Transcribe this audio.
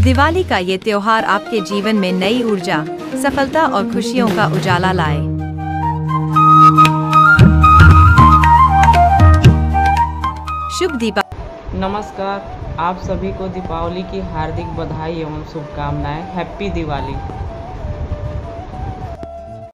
दिवाली का ये त्योहार आपके जीवन में नई ऊर्जा, सफलता और खुशियों का उजाला लाए। शुभ दीपा नमस्कार, आप सभी को दीपावली की हार्दिक बधाई एवं शुभकामनाएँ। हैप्पी दिवाली।